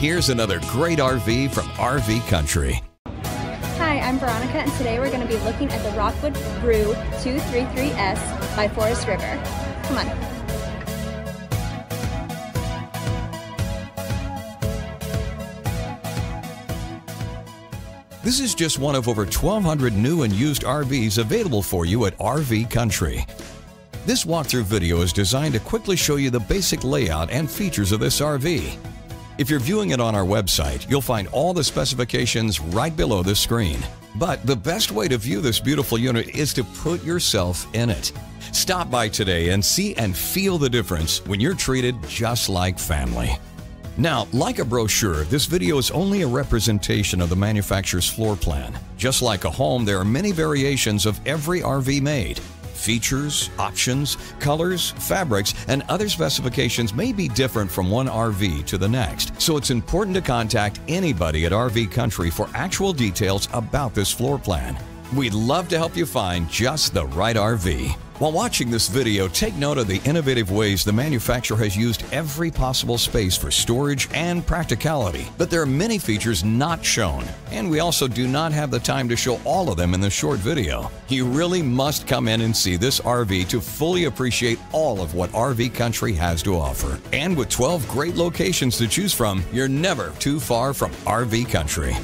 here's another great RV from RV Country. Hi, I'm Veronica, and today we're going to be looking at the Rockwood Roo 233S by Forest River. Come on. This is just one of over 1,200 new and used RVs available for you at RV Country. This walkthrough video is designed to quickly show you the basic layout and features of this RV. If you're viewing it on our website, you'll find all the specifications right below the screen. But the best way to view this beautiful unit is to put yourself in it. Stop by today and see and feel the difference when you're treated just like family. Now, like a brochure, this video is only a representation of the manufacturer's floor plan. Just like a home, there are many variations of every RV made. Features, options, colors, fabrics, and other specifications may be different from one RV to the next, so it's important to contact anybody at RV Country for actual details about this floor plan. We'd love to help you find just the right RV. While watching this video, take note of the innovative ways the manufacturer has used every possible space for storage and practicality. But there are many features not shown, and we also do not have the time to show all of them in this short video. You really must come in and see this RV to fully appreciate all of what RV Country has to offer. And with 12 great locations to choose from, you're never too far from RV Country.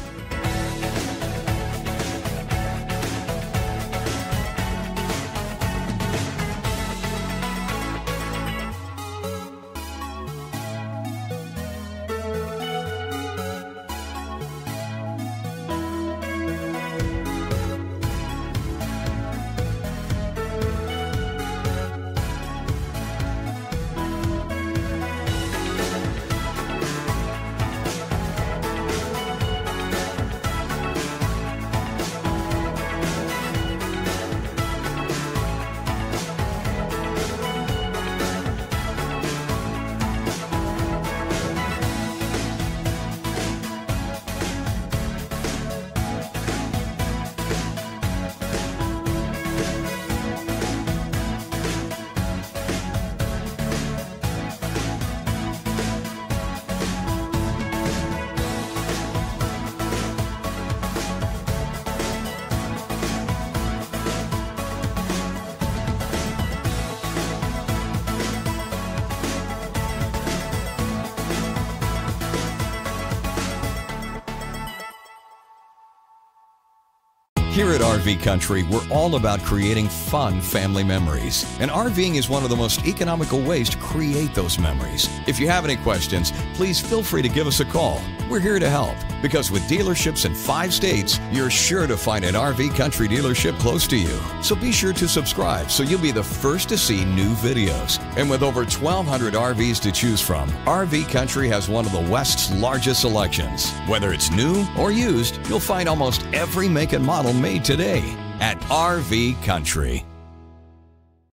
Here at RV Country, we're all about creating fun family memories. And RVing is one of the most economical ways to create those memories. If you have any questions, please feel free to give us a call. We're here to help because with dealerships in five states, you're sure to find an RV Country dealership close to you. So be sure to subscribe so you'll be the first to see new videos. And with over 1,200 RVs to choose from, RV Country has one of the West's largest selections. Whether it's new or used, you'll find almost every make and model made today at RV Country.